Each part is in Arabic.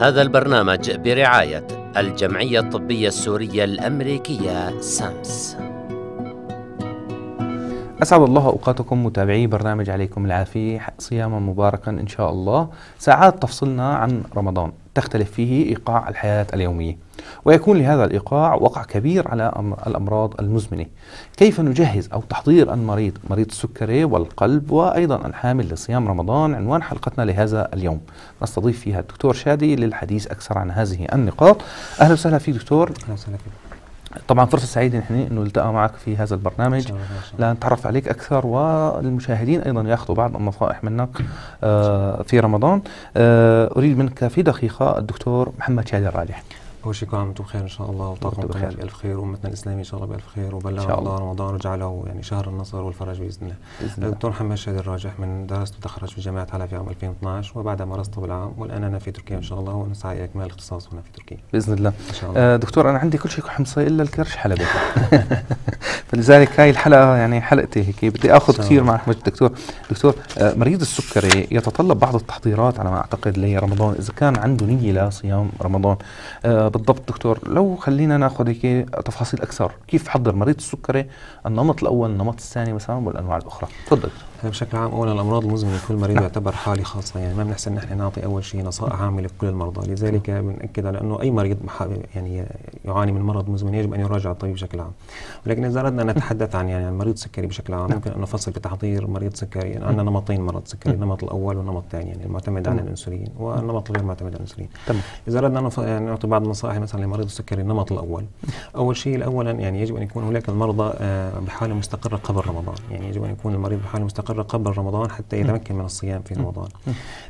هذا البرنامج برعاية الجمعية الطبية السورية الأمريكية سامس. أسعد الله أوقاتكم متابعي برنامج عليكم العافية صياما مباركا إن شاء الله. ساعات تفصلنا عن رمضان. تختلف فيه إيقاع الحياة اليومية. ويكون لهذا الإيقاع وقع كبير على الأمراض المزمنة. كيف نجهز أو تحضير المريض؟ مريض السكري والقلب وأيضا الحامل لصيام رمضان. عنوان حلقتنا لهذا اليوم. نستضيف فيها الدكتور شادي للحديث أكثر عن هذه النقاط. أهلا وسهلا فيك دكتور. أهلا وسهلا فيك. طبعا فرصة سعيدة نحن إنه نلتقى معك في هذا البرنامج. لنتعرف عليك أكثر والمشاهدين أيضا يأخذوا بعض النصائح منك آه في رمضان. آه أريد منك في دقيقة الدكتور محمد شادي الراجح اول شيء كل عام وأنتم بخير إن شاء الله وطاقم بخير بألف خير وامتنا الإسلامية إن شاء الله بألف خير وبلغ الله رمضان وجعله يعني شهر النصر والفرج بإذن الله. الله. دكتور محمد شادي الراجح من درست وتخرج في جامعة حلب في عام 2012 وبعدها مارست طب العام والآن أنا في تركيا إن شاء الله ونسعى إلى إكمال الاختصاص هنا في تركيا. بإذن الله. إن شاء الله. آه دكتور أنا عندي كل شيء حمصي إلا الكرش حلبي. فلذلك هاي الحلقة يعني حلقتي هيك بدي آخذ كثير مع أحمد الدكتور دكتور آه مريض السكري يتطلب بعض التحضيرات على ما أعتقد لرمضان إذا كان عنده نية لصيام رمضان آه بالضبط دكتور لو خلينا ناخذ هيك تفاصيل أكثر كيف حضر مريض السكري؟ النمط الأول النمط الثاني مثلا والانواع الأخرى. تفضل بشكل عام اولا الأمراض المزمنة كل مريض يعتبر حاله خاصة يعني ما بنحسن نحن نعطي أول شيء نصائح عامة لكل المرضى. لذلك بنأكد على أنه أي مريض يعني يعاني من مرض مزمن يجب أن يراجع الطبيب بشكل عام. ولكن إذا أردنا أن نتحدث عن يعني عن مريض سكري بشكل عام ممكن أن نفصل بتحضير مريض سكري. يعني عندنا نمطين مرض سكري النمط الأول والنمط الثاني يعني المعتمد على الإنسولين والنمط الغير معتمد على الإنسولين. تمام. إذا أردنا يعني نعطي بعض النصائح مثلا لمريض السكري النمط الأول. أول شيء اولا يعني يجب أن يكون هناك المرضى بحالة مستقرة قبل رمضان. يعني يجب أن يكون المريض بحالة مستقرة قبل رمضان حتى يتمكن من الصيام في رمضان.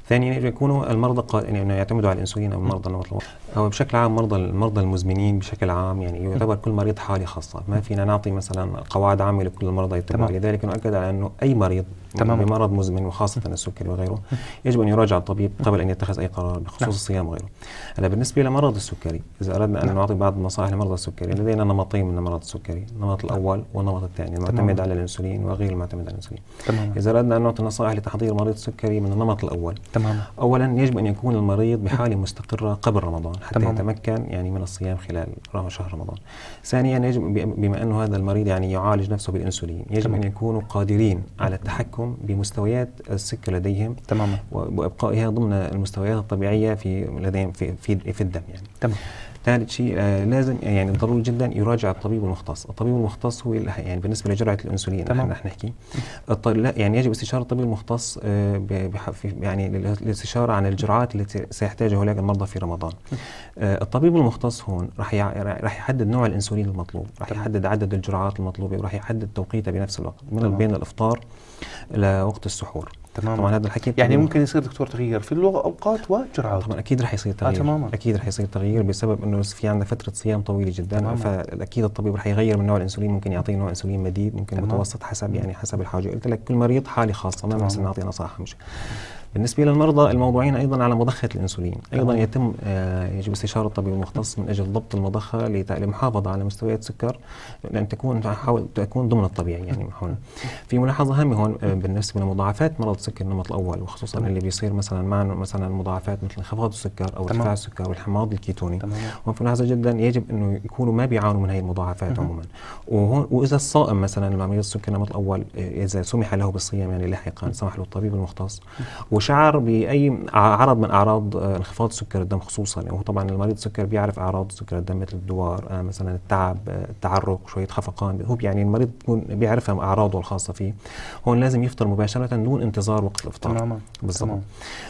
ثانيا يكونوا المرضى يعني يعتمدوا على الإنسولين أو المرضى أو بشكل عام مرضى المرضى المزمنين بشكل عام يعني يعتبر كل مريض حاله خاصة، ما فينا نعطي مثلا قواعد عامة لكل المرضى يتبعوا لذلك نؤكد على إنه أي مريض تمام. بمرض مزمن وخاصة السكري وغيره يجب أن يراجع الطبيب قبل أن يتخذ أي قرار بخصوص الصيام وغيره هلا بالنسبة لمرض السكري إذا أردنا أن نعطي بعض النصائح لمرضى السكري لدينا نمطين من مرض السكري النمط الأول والنمط الثاني المعتمد على الأنسولين وغير المعتمد على الأنسولين تمام. إذا أردنا أن نعطي نصائح لتحضير مريض السكري من النمط الأول تمام. أولا يجب أن يكون المريض بحالة مستقرة قبل رمضان حتى تمام. يتمكن يعني من الصيام خلال شهر رمضان ثانيا يجب بما أنه هذا المريض يعني يعالج نفسه بالأنسولين يجب تمام. أن يكونوا قادرين على التحكم بمستويات السكر لديهم تماما وإبقائها ضمن المستويات الطبيعية في لديهم في في, في الدم يعني. تمام. ثالث شيء آه لازم يعني ضروري جدا يراجع الطبيب المختص، الطبيب المختص هو يعني بالنسبة لجرعة الأنسولين تمام. نحن نحكي. يعني يجب استشارة الطبيب المختص آه يعني للاستشارة عن الجرعات التي سيحتاجها هؤلاء المرضى في رمضان. آه الطبيب المختص هون راح راح يحدد نوع الأنسولين المطلوب، راح يحدد عدد الجرعات المطلوبة وراح يحدد توقيتها بنفس الوقت. من بين الإفطار لوقت السحور. تمام طبعا هذا الحكي يعني ممكن يصير دكتور تغيير في الاوقات والجرعات طبعا أكيد رح يصير تغيير. آه تماما. أكيد رح يصير تغيير بسبب إنه في عندنا فترة صيام طويلة جدا تماما. فأكيد الطبيب رح يغير من نوع الإنسولين ممكن يعطيه نوع إنسولين مديد ممكن تمام. متوسط حسب يعني حسب الحاجة. قلت لك كل مريض حاله خاصة ما بنحسن نعطي نصائح مش. بالنسبة للمرضى الموضوعين أيضا على مضخة الإنسولين. أيضا يتم آه يجب استشاره الطبيب المختص من أجل ضبط المضخة للمحافظه على مستويات السكر لأن تكون تحاول تكون ضمن الطبيعي يعني هون. في ملاحظة هامة هون آه بالنسبة لمضاعفات مرض السكر النمط الأول وخصوصا اللي بيصير مثلا مع مثلا مضاعفات مثل انخفاض السكر أو إرتفاع السكر والحماض الكيتوني. هون في ملاحظة جدا يجب إنه يكونوا ما بيعانوا من هي المضاعفات عموما. وهون وإذا الصائم مثلا مريض السكر النمط الأول إذا سمح له بالصيام يعني لاحقا سمح له الطبيب المختص. وشعر بأي عرض من أعراض انخفاض سكر الدم خصوصا. يعني هو طبعا المريض السكر بيعرف أعراض سكر الدم مثل الدوار مثلا التعب التعرق شوية خفقان. هو يعني المريض بيكون بيعرفها أعراضه الخاصة فيه. هون لازم يفطر مباشرة دون انتظار وقت الإفطار. تماما بالضبط.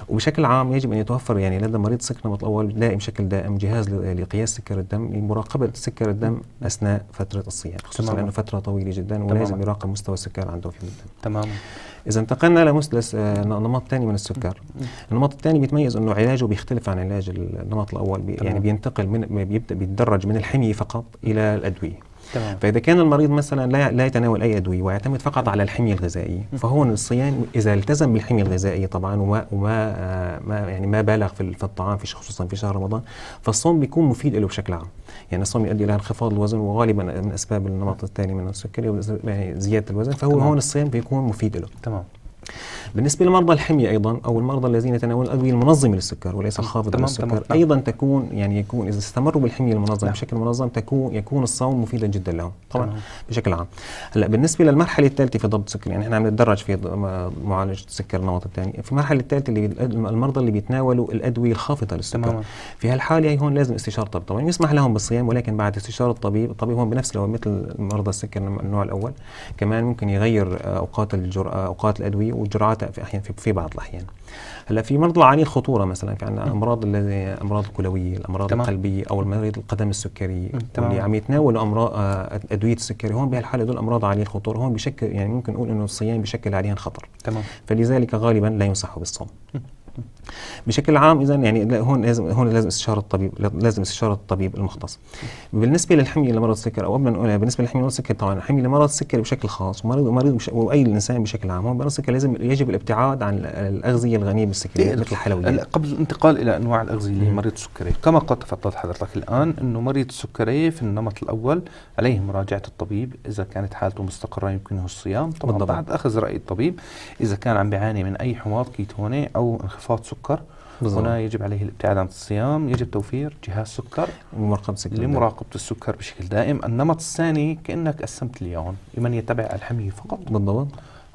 وبشكل عام يجب أن يتوفر يعني لدى مريض النمط الأول دائم بشكل دائم جهاز لقياس سكر الدم لمراقبة سكر الدم أثناء فترة الصيام خصوصا لأنه فترة طويلة جدا ولازم يراقب مستوى السكر عنده في الدم. تماما. إذا انتقلنا لمثلث نمط ثاني من السكر. النمط الثاني بيتميز إنه علاجه بيختلف عن علاج النمط الأول بي يعني بينتقل من بيبدا بيتدرج من الحميه فقط إلى الأدوية. تمام. فإذا كان المريض مثلا لا لا يتناول أي أدوية ويعتمد فقط على الحمية الغذائية فهون الصيام إذا التزم بالحمية الغذائية طبعا وما وما آه ما يعني ما بالغ في في الطعام في خصوصا في شهر رمضان فالصوم بيكون مفيد له بشكل عام يعني الصوم يؤدي إلى انخفاض الوزن وغالبا من أسباب النمط الثاني من السكري يعني زيادة الوزن فهو تمام. هون الصيام بيكون مفيد له تمام بالنسبة لمرضى الحمية أيضا أو المرضى الذين يتناولون الادويه المنظمة للسكر وليس الخافضه تمام، للسكر تمام. أيضا تكون يعني يكون إذا استمروا بالحمية المنظمة نعم. بشكل منظم تكون يكون الصوم مفيدا جدا لهم طبعا تمام. بشكل عام هلأ بالنسبة للمرحلة الثالثة في ضبط السكر يعني إحنا عم نتدرج في ض- م- معالجة السكر النمط الثاني في المرحلة الثالثة اللي المرضى اللي بيتناولوا الأدوية الخافضة للسكر تماما في هالحالة هي هون لازم استشارة طبيب طبعا يسمح لهم بالصيام ولكن بعد استشارة الطبيب الطبيب هون بنفس لو مثل مرضى السكر النوع- الأول كمان ممكن يغير آه، أوقات الجرعه أوقات وجرعاتها في احيان في, في بعض الأحيان. هلأ في مرضى عالي الخطورة مثلا في عندنا أمراض الذي أمراض الكلوية الأمراض تمام. القلبية أو المريض القدم السكري تمام. واللي عم يتناولوا أمراض آه، أدوية السكري هون بهالحالة دول أمراض عاليه الخطورة هون بشكل يعني ممكن نقول إنه الصيام بشكل عليهم خطر. تمام. فلذلك غالبا لا ينصح بالصوم. بشكل عام اذا يعني هون لازم هون لازم استشارة الطبيب لازم استشارة الطبيب المختص بالنسبة للحميه لمرض السكر أو قبل نقولها بالنسبة للحميه لمرض السكر طبعا الحميه لمرض السكر بشكل خاص ومريض مريض بش وأي إنسان بشكل عام هون مرض السكر لازم يجب الابتعاد عن الأغذية الغنية بالسكريات مثل هلا الحلويات قبل الانتقال إلى أنواع الأغذية. لمريض السكري كما قد تفضلت حضرتك الآن إنه مريض السكري في النمط الأول عليه مراجعة الطبيب إذا كانت حالته مستقرة يمكنه الصيام طبعا بالضبط. بعد أخذ رأي الطبيب إذا كان عم بيعاني من أي حماض كيتوني أو انخفاض سكر. بالضبط. هنا يجب عليه الابتعاد عن الصيام يجب توفير جهاز سكر ومراقبه السكر لمراقبة السكر بشكل دائم. النمط الثاني كأنك قسمت اليوم لمن يتبع الحميه فقط. بالضبط.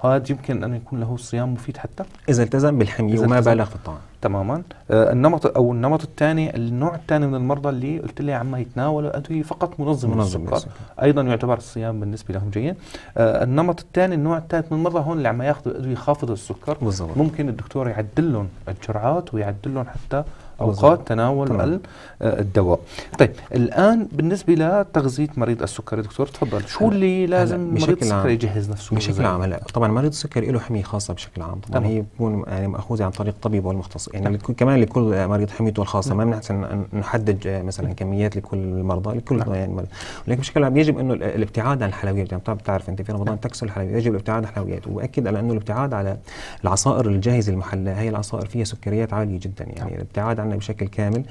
هذا يمكن أن يكون له صيام مفيد حتى إذا التزم بالحميه إذا وما. بالغ في الطعام تماما آه النمط أو النمط الثاني النوع الثاني من المرضى اللي قلت لي عم يتناولوا أدوية فقط منظم منظم للسكر. أيضا يعتبر الصيام بالنسبة لهم جيد آه النمط الثاني النوع الثالث من المرضى هون اللي عم ياخذوا أدوية خافضة السكر بالضبط ممكن الدكتور يعدل لهم الجرعات ويعدل لهم حتى. اوقات تناول. ال- آه، الدواء. طيب الآن بالنسبة لتغذية مريض السكري دكتور تفضل شو اللي لازم مريض السكري يجهز نفسه بشكل؟ عام هلا طبعا مريض السكري له حمية خاصة بشكل عام طبعا. هي بتكون يعني مأخوذة عن طريق طبيبه المختص يعني نعم. لكل كمان لكل مريض حميته الخاصة نعم. ما بنحسن نحدد مثلا كميات لكل المرضى لكل نعم. يعني مريض ولكن بشكل عام يجب إنه ال- الابتعاد عن الحلويات يعني طبعا بتعرف أنت في رمضان تكسر الحلويات يجب الابتعاد عن الحلويات وأكد على إنه الابتعاد على العصائر الجاهزة المحلاه هي العصائر فيها سكريات عالية جدا يعني نعم. الابتعاد عنها بشكل كامل.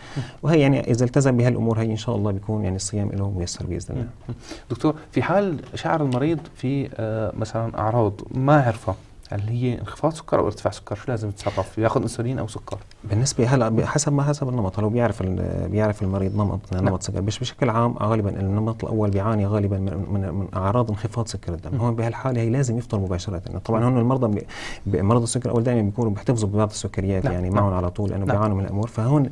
وهي يعني إذا التزم بهالأمور هي إن شاء الله بيكون يعني الصيام له ميسر بإذن الله. دكتور في حال شعر المريض في آه، مثلا أعراض ما عرفها هل هي انخفاض سكر أو ارتفاع سكر؟ شو لازم يتصرف؟ ياخذ انسولين أو سكر؟ بالنسبة هلا حسب ما حسب النمط هلأ بيعرف بيعرف المريض نمط نمط سكر. بس بشكل عام غالبا النمط الأول بيعاني غالبا من, من, من أعراض انخفاض سكر الدم. هون بهالحالة هي لازم يفطر مباشرة. طبعا هون المرضى مرضى السكر الأول دائما بيكونوا بيحتفظوا ببعض السكريات نعم، يعني نعم. معهم على طول لأنه نعم. بيعانوا من الأمور. فهون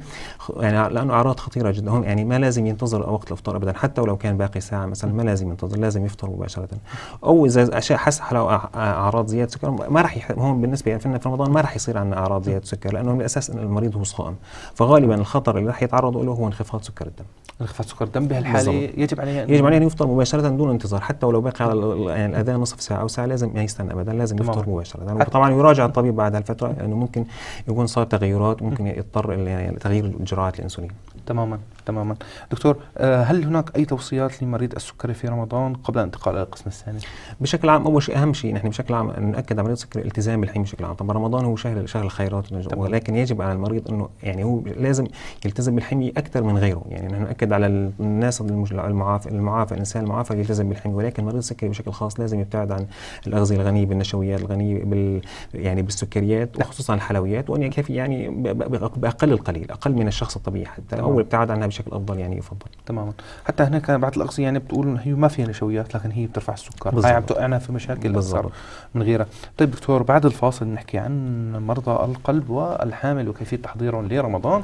يعني لأنه أعراض خطيرة جدا. هون يعني ما لازم ينتظر وقت الإفطار ابدا. حتى ولو كان باقي ساعة مثلا ما لازم ينتظر لازم يفطر مباشرة. أو إذا أشياء حس أع- أعراض زيادة سكر ما راح يح... هون بالنسبة يعني في رمضان ما راح يصير عندنا أعراض زيادة سكر لأنه من الأساس إن المريض هو صائم. فغالبا الخطر اللي راح يتعرض له هو انخفاض سكر الدم. انخفاض سكر الدم بهالحالة. يجب عليه يجب عليه أن يفطر مباشرة دون انتظار حتى ولو باقي على يعني الأذان نصف ساعة أو ساعة لازم ما يستنى ابدا لازم. يفطر مباشرة. طبعا يراجع الطبيب بعد هالفترة لأنه ممكن يكون صار تغيرات ممكن يضطر يعني تغيير جرعات الإنسولين. تماما. تماما. دكتور آه، هل هناك أي توصيات لمريض السكري في رمضان قبل الانتقال إلى القسم الثاني؟ بشكل عام أول شيء أهم شيء نحن بشكل عام ناكد على مريض السكري الالتزام بالحميه بشكل عام. طبعا رمضان هو شهر شهر الخيرات. ولكن يجب على المريض إنه يعني هو لازم يلتزم بالحميه أكثر من غيره. يعني نحن ناكد على الناس المعافى المعافى الإنسان المعافى يلتزم بالحميه ولكن مريض السكري بشكل خاص لازم يبتعد عن الأغذية الغنية بالنشويات الغنية بال يعني بالسكريات وخصوصا الحلويات. وأن يكفي يعني بأقل القليل أقل من الشخص الطبيعي حتى. تمام. أو الابتعاد عنها بشكل أفضل يعني يفضل. تماما. حتى هناك بعض الأغذية يعني بتقول هي ما فيها نشويات لكن هي بترفع السكر. هاي عم توقعنا في مشاكل بالضبط. من غيرها. طيب دكتور بعد الفاصل نحكي عن مرضى القلب والحامل وكيفية تحضيرهم لرمضان.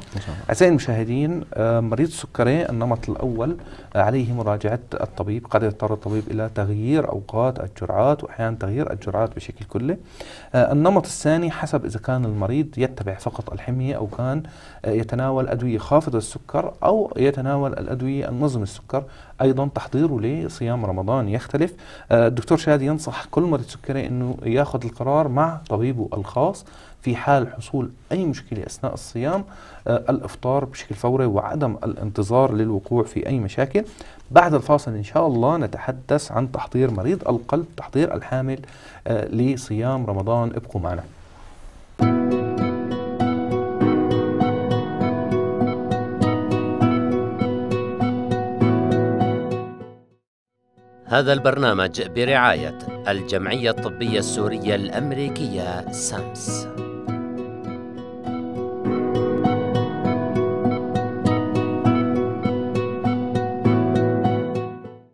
أعزائي المشاهدين آه، مريض السكري النمط الأول آه، عليه مراجعة الطبيب قد يضطر الطبيب إلى تغيير أوقات الجرعات وأحيانا تغيير الجرعات بشكل كلي. آه، النمط الثاني حسب إذا كان المريض يتبع فقط الحمية أو كان يتناول أدوية خافضة السكر يتناول الأدوية النظم السكر أيضا تحضيره لصيام رمضان يختلف. آه، الدكتور شادي ينصح كل مريض سكري أنه ياخذ القرار مع طبيبه الخاص في حال حصول أي مشكلة أثناء الصيام. آه، الإفطار بشكل فوري وعدم الانتظار للوقوع في أي مشاكل. بعد الفاصل إن شاء الله نتحدث عن تحضير مريض القلب تحضير الحامل آه، لصيام رمضان. ابقوا معنا. هذا البرنامج برعاية الجمعية الطبية السورية الأمريكية سامس.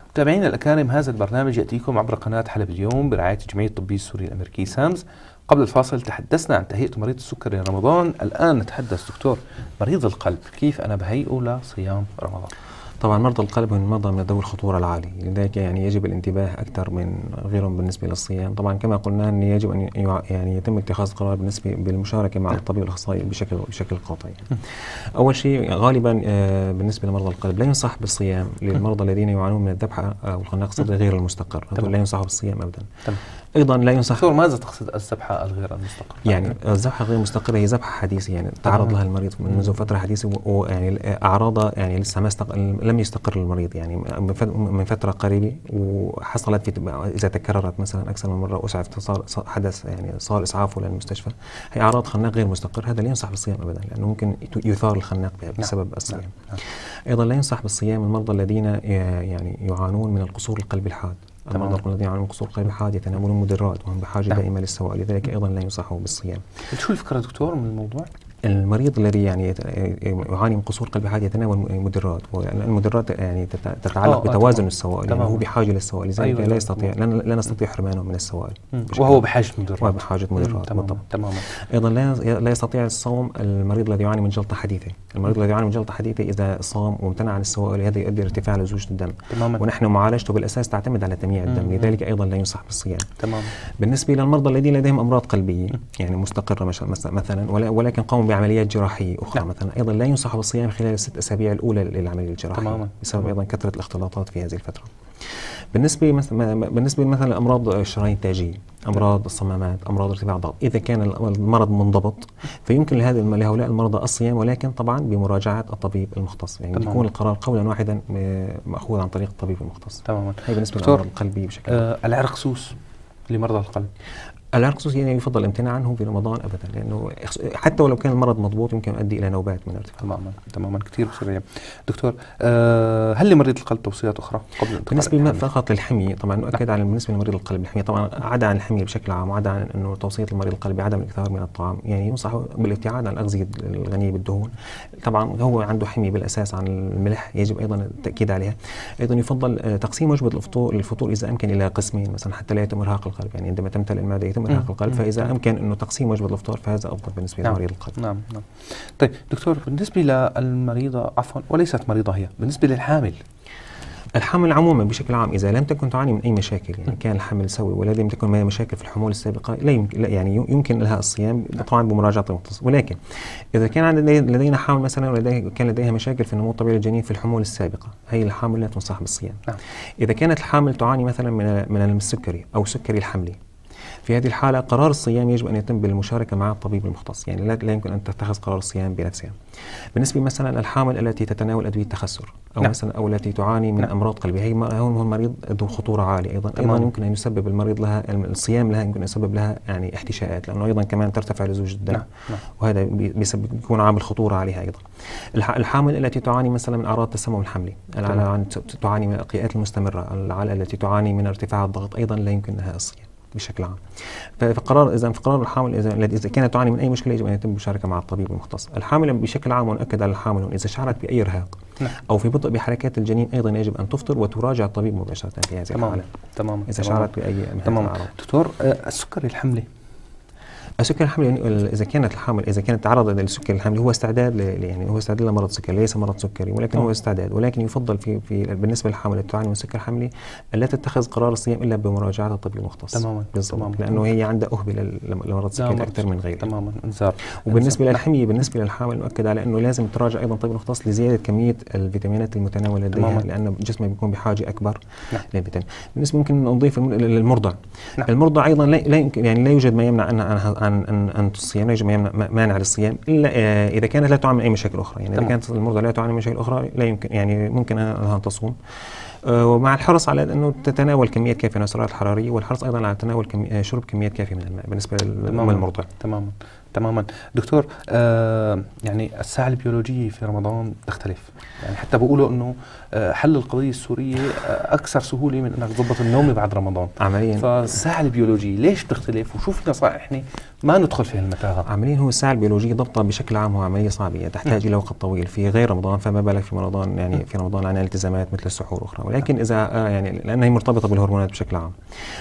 متابعينا الأكارم هذا البرنامج يأتيكم عبر قناة حلب اليوم برعاية الجمعية الطبية السورية الأمريكية سامس. قبل الفاصل تحدثنا عن تهيئة مريض السكري لرمضان الآن نتحدث دكتور مريض القلب كيف أنا بهيئه لصيام رمضان؟ طبعا مرضى القلب هم مرضى من ذوي الخطورة العالية لذلك يعني يجب الانتباه أكثر من غيرهم بالنسبة للصيام. طبعا كما قلنا أن يجب أن يعني يتم اتخاذ قرار بالنسبة بالمشاركة مع الطبيب الأخصائي بشكل بشكل قاطع. أول شيء غالبا آه، بالنسبة لمرضى القلب لا ينصح بالصيام للمرضى الذين يعانون من الذبحه أو الخناق الصدري غير المستقر. لا ينصحوا بالصيام ابدا. أيضا لا ينصح دكتور ماذا تقصد الذبحه الغير المستقره؟ يعني الذبحه غير المستقره هي ذبحه حديثه يعني تعرض لها المريض منذ فترة حديثه ويعني اعراضها يعني لسه ما استق... لم يستقر المريض يعني من فترة قريبه وحصلت في إذا تكررت مثلا أكثر من مرة واسعف صار حدث يعني صار إسعافه للمستشفى هي أعراض خناق غير مستقر هذا لا ينصح بالصيام ابدا لأنه ممكن يثار الخناق نعم. بسبب نعم. الصيام نعم. أيضا لا ينصح بالصيام المرضى الذين يعني يعانون من القصور القلبي الحاد المرضى الذين يعانون من قصور قلب الحاد يتناولون مدرات وهم بحاجة نعم. دائمه للسوائل لذلك أيضا لا ينصحوا بالصيام. شو الفكرة دكتور من الموضوع؟ المريض الذي يعني يعاني من قصور قلبي حاد يتناول مدرات والمدرات يعني تتعلق آه بتوازن آه السوائل يعني هو بحاجة للسوائل لذلك أيوة لا يستطيع لا نستطيع حرمانه من السوائل. وهو بحاجة مدرات. وهو بحاجة مدرات تماما تماما أيضا لا لا يستطيع الصوم المريض الذي يعاني من جلطة حديثة. المريض الذي يعاني من جلطة حديثة إذا صام وامتنع عن السوائل هذا يؤدي لارتفاع لزوجه الدم. تماما. ونحن معالجته بالأساس تعتمد على تمييع الدم لذلك أيضا لا ينصح بالصيام. تماما بالنسبة للمرضى الذين لديهم أمراض قلبية يعني مستقرة مثلا ولكن قاموا بعمليات جراحية أخرى نعم. مثلا. أيضا لا ينصح بالصيام خلال الست أسابيع الأولى للعملية الجراحية تماما. بسبب أيضا كثرة الاختلاطات في هذه الفترة. بالنسبة مثلا بالنسبة مثلا لأمراض الشرايين التاجية أمراض الصمامات أمراض ارتفاع الضغط إذا كان المرض منضبط فيمكن لهذا لهؤلاء المرضى الصيام ولكن طبعا بمراجعة الطبيب المختص. يعني تمام. يكون القرار قولا واحدا مأخوذ عن طريق الطبيب المختص. تماما. هي بالنسبة للأمراض القلبية بشكل آه العرق سوس لمرضى القلب. العرق الخصوصي يعني يفضل الامتناع عنه في رمضان ابدا لأنه حتى ولو كان المرض مضبوط يمكن يؤدي إلى نوبات من الارتفاع تماما تماما كثير سريع دكتور. أه هل لمريض القلب توصيات أخرى قبل بالنسبة فقط للحميه طبعا نؤكد على بالنسبة لمريض القلب الحمية طبعا عدا عن الحمية بشكل عام وعدا عن إنه توصية المريض القلب بعدم الإكثار من الطعام يعني ينصح بالابتعاد عن الاغذيه الغنية بالدهون. طبعا هو عنده حمية بالأساس عن الملح يجب أيضا التأكيد عليها. أيضا يفضل آه، تقسيم وجبة الفطور الفطور إذا أمكن إلى قسمين مثلا حتى لا يتم إرهاق القلب يعني عندما تمتلئ المعدة يتم ارهاق القلب فإذا اذا أمكن أنه تقسيم وجبة الافطار فهذا أفضل بالنسبة نعم. لمريض القلب. نعم نعم. طيب دكتور بالنسبة للمريضة عفوا وليست مريضة هي بالنسبة للحامل. الحمل عموما بشكل عام إذا لم تكن تعاني من أي مشاكل يعني كان الحمل سوي ولا لم تكن هناك مشاكل في الحمول السابقة لا يمكن لا يعني يمكن لها الصيام طبعا بمراجعة المختص ولكن إذا كان لدينا حامل مثلا ولديه كان لديها مشاكل في النمو الطبيعي للجنين في الحمول السابقة هي الحامل لا تنصح بالصيام. نعم. إذا كانت الحامل تعاني مثلا من من السكري أو سكري الحملي في هذه الحالة قرار الصيام يجب أن يتم بالمشاركة مع الطبيب المختص يعني لا يمكن أن تتخذ قرار الصيام بنفسها بالنسبة مثلا الحامل التي تتناول أدوية تخثر أو نعم. مثلا أو التي تعاني من نعم. أمراض قلبية هي هو مريض ذو خطورة عالية أيضا أيضا يمكن أن يسبب المرض لها الصيام لها يمكن أن يسبب لها يعني احتشاءات لأنه أيضا كمان ترتفع لزوجة الدم نعم. نعم. وهذا بيسبب بيكون عامل خطورة عليها أيضا الحامل التي تعاني مثلا من أعراض التسمم الحملي تعاني من القيئات المستمرة التي تعاني من ارتفاع الضغط أيضا لا يمكن لها الصيام بشكل عام. فقرار اذا في قرار الحامل اذا إذا كانت تعاني من أي مشكلة يجب أن يتم المشاركة مع الطبيب المختص. الحامل بشكل عام ونؤكد على الحامل إذا شعرت بأي إرهاق نعم. أو في بطء بحركات الجنين أيضا يجب أن تفطر وتراجع الطبيب مباشرة في هذه الحالة. تمام. إذا. شعرت باي تمام. دكتور آه، السكري الحملي. السكر الحمل يعني إذا كانت الحامل إذا كانت تعرضت للسكر الحمل هو استعداد يعني هو استعداد لمرض سكري ليس مرض سكري ولكن هو استعداد. ولكن يفضل في في بالنسبة للحامل التي تعاني من سكر حملي لا تتخذ قرار الصيام إلا بمراجعة الطبيب المختص. تماما بالضبط. لأنه هي عندها اهبه لمرض سكري أكثر من غيره. تماما. انذار وبالنسبة للحميه بالنسبة للحامل نؤكد على أنه لازم تراجع أيضا الطبيب المختص لزيادة كمية الفيتامينات المتناولة لديها لأن جسمها بيكون بحاجة أكبر نعم. للفيتامين. بالنسبة ممكن نضيف للمرضع نعم. المرضع أيضا لا يمكن يعني لا يوجد ما يمنع ان ان ان, أن الصيام لا يوجد مانع للصيام. الا آه، إذا كانت لا تعاني من أي مشاكل أخرى. يعني إذا كانت المرضى لا تعاني من مشاكل أخرى لا يمكن يعني ممكن أنها تصوم. آه، ومع الحرص على أنه تتناول كميات كافية من السعرات الحرارية والحرص أيضا على تناول كمي... آه، شرب كميات كافية من الماء بالنسبة للام المرضع تماما. تماما. دكتور آه يعني الساعة البيولوجية في رمضان تختلف. يعني حتى بقولوا إنه آه حل القضية السورية آه أكثر سهولة من إنك تضبط النوم بعد رمضان. عمليا. فالساعة البيولوجية ليش تختلف وشو في نصائح إحنا ما ندخل في هالمتاهة عمليا هو الساعة البيولوجية ضبطها بشكل عام هو عملية صعبة. تحتاج إلى وقت طويل. في غير رمضان فما بالك في رمضان يعني في رمضان عندنا التزامات مثل السحور أخرى. ولكن إذا آه يعني لأنها هي مرتبطة بالهرمونات بشكل عام.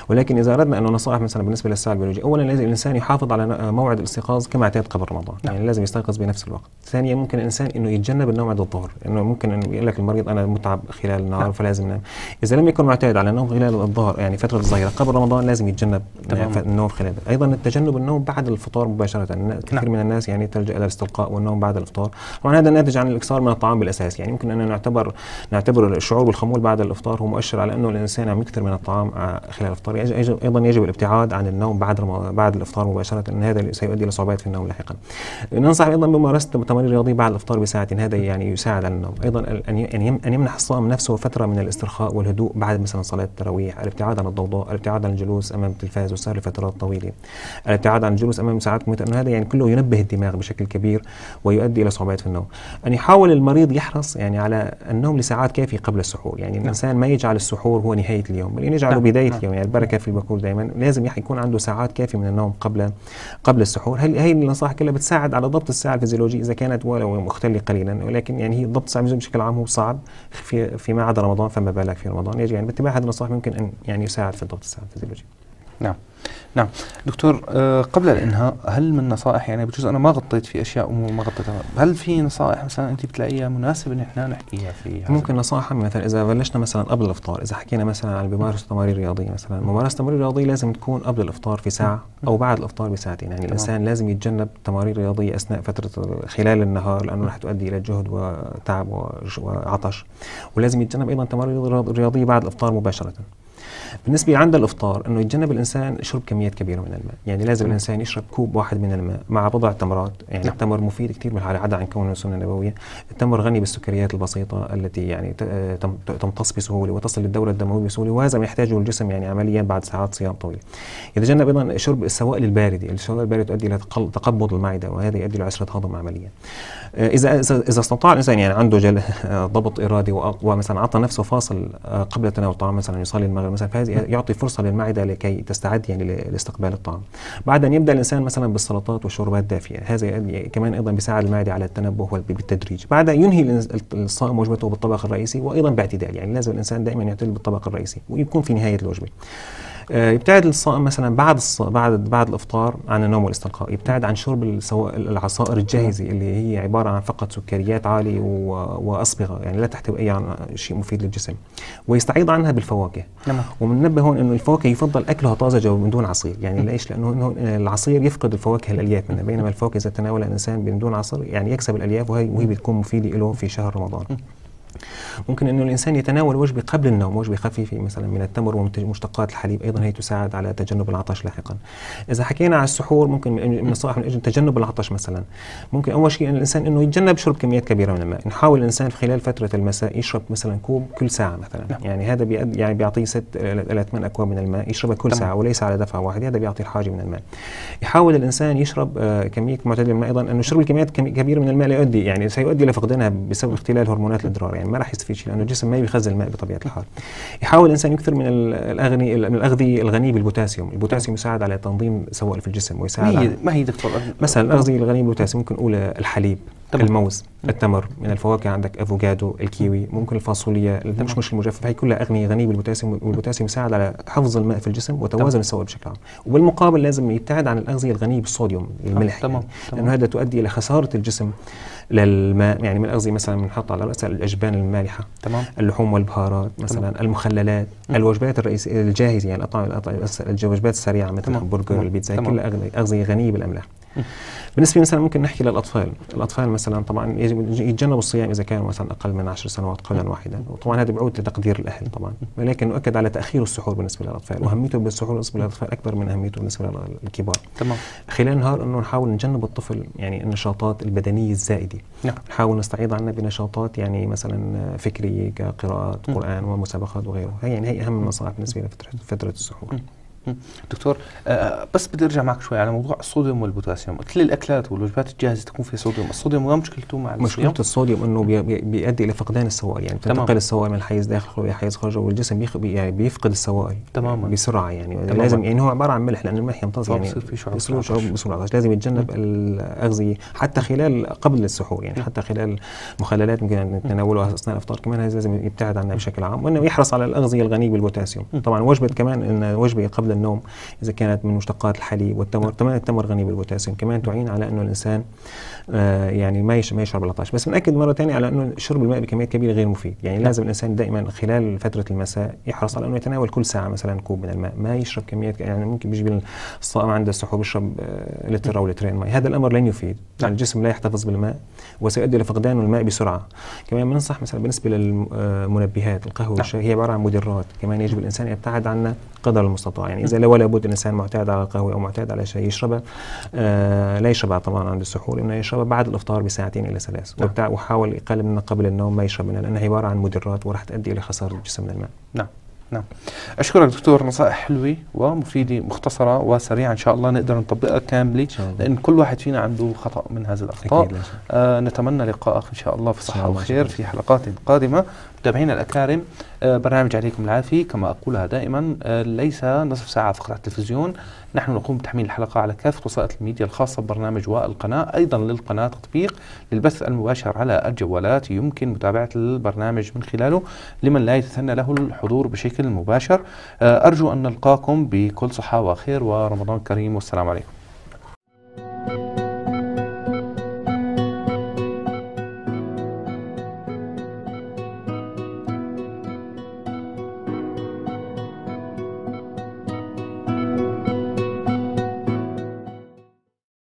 ولكن إذا أردنا أنه نصائح مثلا بالنسبة للساعة البيولوجية أولا لازم الإنسان يحافظ على موعد الاستيقاظ كما اعتاد قبل رمضان. نعم. يعني لازم يستيقظ بنفس الوقت. ثانيا ممكن الإنسان أنه يتجنب النوم عند الظهر. إنه ممكن أنه يقول لك المريض أنا متعب خلال النهار نعم. فلازم نام إذا لم يكن معتاد على النوم خلال الظهر يعني فترة الظهيرة قبل رمضان لازم يتجنب تمام. النوم خلال أيضا التجنب النوم بعد الفطار مباشرة. كثير نعم. من الناس يعني تلجأ إلى الاستلقاء والنوم بعد الإفطار طبعا هذا ناتج عن الإكثار من الطعام بالأساس. يعني يمكن أن نعتبر نعتبر الشعور بالخمول بعد الإفطار هو مؤشر على أنه الإنسان عم يكثر من الطعام خلال الإفطار أيضا يجب الابتعاد عن النوم بعد بعد الإفطار مباشرة. أن هذا سيؤدي إلى صعوبات في النوم لاحقا ننصح أيضا بممارسة التمارين الرياضية بعد الإفطار بساعة هذا يعني يساعد على النوم أيضا أن يمنح الصائم نفسه فترة من الاسترخاء والهدوء بعد مثلا صلاة التراويح الابتعاد عن الضوضاء الابتعاد عن الجلوس أمام التلفاز والسهر لفترات طويلة الابتعاد عن الجلوس أمام ساعات مميتة هذا يعني كله ينبه الدماغ بشكل كبير ويؤدي إلى صعوبات في النوم. أن يحاول المريض يحرص يعني على النوم لساعات كافية قبل السحور، يعني نعم. الإنسان ما يجعل السحور هو نهاية اليوم، بل يجعله نعم. بداية نعم. اليوم، يعني البركة في البكور دائما، لازم يكون عنده ساعات كافية من النوم قبل قبل السحور، هي النصائح كلها بتساعد على ضبط الساعة الفيزيولوجية إذا كانت ولو مختلة قليلا، ولكن يعني هي ضبط الساعة بشكل عام هو صعب في فيما عدا رمضان فما بالك في رمضان، يجب يعني باتباع هذه النصائح ممكن أن يعني يساعد في ضبط الساعة الفيزيولوجية. نعم. نعم. دكتور آه قبل الإنهاء هل من نصائح يعني بجوز أنا ما غطيت في أشياء امور ما غطيتها. هل في نصائح مثلا أنت بتلاقيها مناسب إن إحنا نحكيها في ممكن نصائح مثلا إذا بلشنا مثلا قبل الإفطار. إذا حكينا مثلا عن بمارسه تمارين رياضية مثلا. ممارسة تمارين رياضية لازم تكون قبل الإفطار في ساعة أو بعد الإفطار بساعتين. يعني الإنسان لازم يتجنب تمارين رياضية أثناء فترة خلال النهار لأنه رح تؤدي إلى جهد وتعب وعطش. ولازم يتجنب أيضا تمارين رياضية بعد الإفطار مباشرة. بالنسبة عند الإفطار إنه يتجنب الإنسان شرب كميات كبيرة من الماء. يعني لازم م. الإنسان يشرب كوب واحد من الماء مع بضع تمرات. يعني نعم. التمر مفيد كثير بالحاله عدا عن كونه سنه نبويه التمر غني بالسكريات البسيطة التي يعني تمتص بسهولة وتصل للدوره الدموية بسهولة وهذا ما يحتاجه الجسم يعني عمليا بعد ساعات صيام طويله يتجنب أيضا شرب السوائل الباردة. السوائل الباردة تؤدي إلى تقبض المعدة وهذا يؤدي إلى عسرة هضم عمليا. اذا اذا استطاع الإنسان يعني عنده جل آه، ضبط إرادي واقوى مثلا اعطى نفسه فاصل آه، قبل تناول الطعام مثلا يصلي المغرب مثلا فهذا يعطي فرصة للمعدة لكي تستعد يعني لاستقبال الطعام. بعد أن يبدأ الإنسان مثلا بالسلطات والشوربات الدافية، هذا كمان أيضا بيساعد المعدة على التنبه بالتدريج. بعد ينهي الصائم وجبته بالطبق الرئيسي وأيضا باعتدال، يعني لازم الإنسان دائما يعتدل بالطبق الرئيسي ويكون في نهاية الوجبة. آه، يبتعد الصائم مثلا بعد الص... بعد بعد الإفطار عن النوم والاستلقاء، يبتعد عن شرب العصائر الجاهزة اللي هي عبارة عن فقط سكريات عالية و... وأصبغة يعني لا تحتوي أي عن شيء مفيد للجسم، ويستعيض عنها بالفواكه. نعم. وبننبه هون إنه الفواكه يفضل أكلها طازجة ومن دون عصير، يعني ليش؟ لأنه العصير يفقد الفواكه الألياف منها، بينما الفواكه إذا تناولها الإنسان من دون عصير يعني يكسب الألياف وهي وهي بتكون مفيدة له في شهر رمضان. ممكن انه الإنسان يتناول وجبة قبل النوم وجبة خفيفة مثلا من التمر ومشتقات الحليب أيضا هي تساعد على تجنب العطش لاحقا. إذا حكينا على السحور ممكن من النصائح من أجل تجنب العطش مثلا. ممكن أول شيء الإنسان إنه يتجنب شرب كميات كبيرة من الماء. نحاول الإنسان في خلال فترة المساء يشرب مثلا كوب كل ساعة مثلا. نعم. يعني هذا بيأد يعني بيعطيه ست إلى ثمان أكواب من الماء يشربها كل ساعة وليس على دفعة واحدة. هذا بيعطي الحاجة من الماء. يحاول الإنسان يشرب آه كمية معتدلة من الماء. أيضا انه شرب الكميات كبيرة من الماء لا يؤدي يعني سيؤدي إلى فقدانها بسبب اختلال هرمونات الإدرار. يعني ما راح يستفيد شيء لأنه الجسم ما بيخزن الماء بطبيعة الحال. يحاول الانسان يكثر من الاغني من الأغذية الغنية بالبوتاسيوم. البوتاسيوم يساعد على تنظيم سوائل في الجسم ويساعد ما هي ما هي دكتور؟ مثلا الأغذية الغنية بالبوتاسيوم ممكن نقول الحليب. طبعا. الموز التمر من الفواكه عندك أفوكادو الكيوي ممكن الفاصوليا المشمش المجفف هي كلها أغذية غنية بالبوتاسيوم والبوتاسيوم يساعد على حفظ الماء في الجسم وتوازن السوائل بشكل عام. وبالمقابل لازم يبتعد عن الأغذية الغنية بالصوديوم الملح تمام يعني. لأنه هذا تؤدي إلى خسارة الجسم للماء يعني من الأغذية مثلا بنحط على راس الأجبان المالحة تمام. اللحوم والبهارات مثلا تمام. المخللات مم. الوجبات الرئيسيه الجاهزة يعني الأطعمة الوجبات السريعة مثل البرجر البيتزا كلها أغذية غنية بالأملاح. بالنسبة مثلا ممكن نحكي للأطفال. الأطفال مثلا طبعا يجب يتجنبوا الصيام إذا كانوا مثلا أقل من 10 سنوات قولا واحدا. وطبعا هذا بيعود لتقدير الأهل طبعا. ولكن نؤكد على تأخير السحور بالنسبة للأطفال. وأهميته بالسحور بالنسبة للأطفال أكبر من أهميته بالنسبة للكبار. تمام. خلال النهار إنه نحاول نجنب الطفل يعني النشاطات البدنية الزائدة. نعم. نحاول نستعيض عنها بنشاطات يعني مثلا فكرية كقراءة قرآن ومسابقات وغيره هي يعني هي أهم النصائح بالنسبة لفتره فترة السحور. دكتور آه بس بدي ارجع معك شوي على موضوع الصوديوم والبوتاسيوم. لي الأكلات والوجبات الجاهزة تكون فيها صوديوم. الصوديوم ما مشكلته مع مشكلة الصوديوم إنه بي بيؤدي إلى فقدان السوائل. يعني بتنتقل السوائل من الحيز داخل الحيز خارج والجسم بيخ يعني بيفقد السوائل تماما. بسرعة يعني. تماما. لازم يعني هو عبارة عن ملح لأن الملح يمتص يعني بصير في شعور بسرعة. بسرعة لازم يتجنب الأغذية حتى خلال قبل السحور يعني. حتى خلال مخللات ممكن نتناولها أثناء الإفطار كمان لازم يبتعد عنها بشكل عام وإنه يحرص على الأغذية الغنية بالبوتاسيوم. طبعا وجبة كمان إن وجبة قبل النوم إذا كانت من مشتقات الحليب والتمر. كمان التمر غني بالبوتاسيوم. كمان تعين على أنه الإنسان آه يعني ما ما يشعر بالعطش بس بنأكد مرة ثانية على إنه شرب الماء بكميات كبيرة غير مفيد. يعني نعم. لازم الإنسان دائما خلال فترة المساء يحرص على إنه يتناول كل ساعة مثلا كوب من الماء. ما يشرب كميات يعني ممكن بيجي الصائم عند السحور بيشرب آه لتر أو لترين ماء. هذا الأمر لن يفيد. يعني الجسم لا يحتفظ بالماء وسيؤدي إلى فقدان الماء بسرعة. كمان بننصح مثلا بالنسبة للمنبهات القهوة والشاي هي عبارة عن مدرات. كمان يجب الإنسان يبتعد عنها قدر المستطاع. يعني إذا ولا بد الانسان معتاد على القهوة أو معتاد على شيء يشربها آه لا يشربها طبعا عند السحور إنه يشربها بعد الإفطار بساعتين إلى ثلاث. نعم. وحاول يقلل منها قبل النوم ما يشرب منها لانها عبارة عن مدرات وراح تؤدي إلى خسارة الجسم من الماء. نعم نعم. أشكرك دكتور نصائح حلوة ومفيدة مختصرة وسريعة. إن شاء الله نقدر نطبقها كاملة لأن كل واحد فينا عنده خطأ من هذه الأخطاء. آه نتمنى لقائك إن شاء الله في صحة وخير في حلقات قادمة. متابعينا الأكارم آه برنامج عليكم العافية كما أقولها دائما آه ليس نصف ساعة فقط على التلفزيون. نحن نقوم بتحميل الحلقة على كافة وسائل الميديا الخاصة ببرنامج والقناة. أيضا للقناة تطبيق للبث المباشر على الجوالات. يمكن متابعة البرنامج من خلاله. لمن لا يتثنى له الحضور بشكل مباشر. أرجو أن نلقاكم بكل صحة وخير. ورمضان كريم. والسلام عليكم.